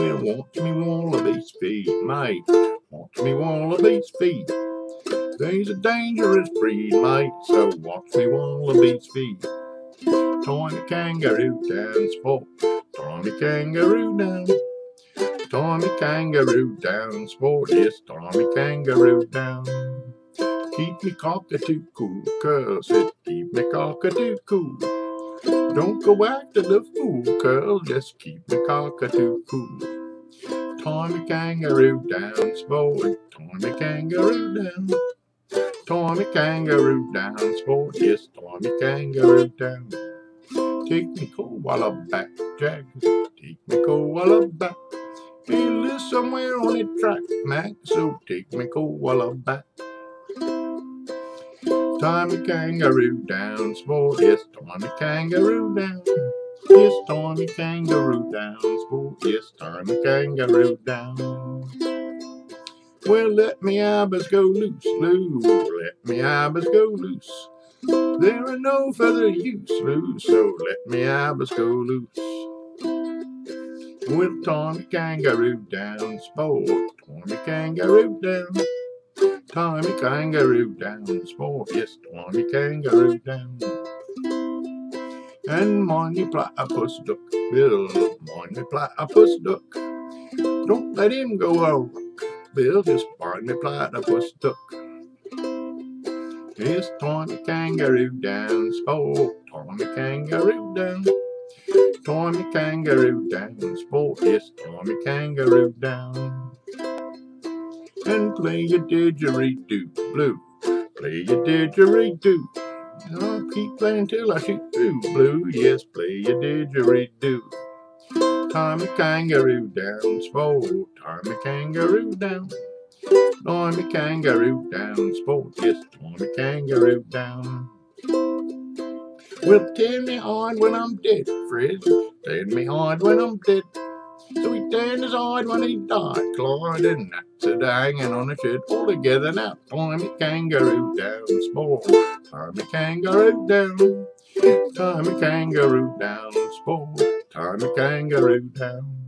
Watch me wallabies feed, mate. Watch me wallabies feed. They's a dangerous breed, mate, so watch me wallabies feed. Tiny kangaroo down, sport. Tiny kangaroo down. Tiny kangaroo down, sport. Yes, tiny kangaroo down. Keep me cockatoo cool, cause it keep me cockatoo cool. Don't go acting the fool, girl, just keep the cockatoo cool. Tommy kangaroo down, sport. Tommy kangaroo down. Tommy kangaroo down, sport. Yes, Tommy kangaroo down. Take me koala back, Jack. Take me koala back. He lives somewhere on the track, Mac. So take me koala back. Tommy kangaroo down, sport. Yes, Tommy kangaroo down. Yes, Tommy kangaroo down, sport. Yes, Tommy kangaroo down. Well, let me Abos go loose, Lou. Let me Abos go loose. There are no further use, Lou, so let me Abos go loose. With Tommy kangaroo down, sport. Tommy kangaroo down. Tommy kangaroo down. Yes, Tommy kangaroo down. And me platypus duck, Bill. Me platypus duck. Don't let him go out, Bill. Just me platypus duck. Yes, Tommy kangaroo down, sport. Tommy kangaroo down. Tommy kangaroo down, sport. Yes, Tommy kangaroo down. And play your didgeridoo, blue. Play your didgeridoo. I'll keep playing till I shoot through, blue. Yes, play your didgeridoo. Tommy kangaroo down, sport. Tommy kangaroo down. Tommy kangaroo down, sport. Yes, Tommy kangaroo down. Well, tell me hard when I'm dead, Fred. Tell me hard when I'm dead. So he turned his hard when he died, that's it hanging on a shed all together now. Tommy kangaroo down, sport. a kangaroo down. Time a kangaroo down, sport. Tommy kangaroo down.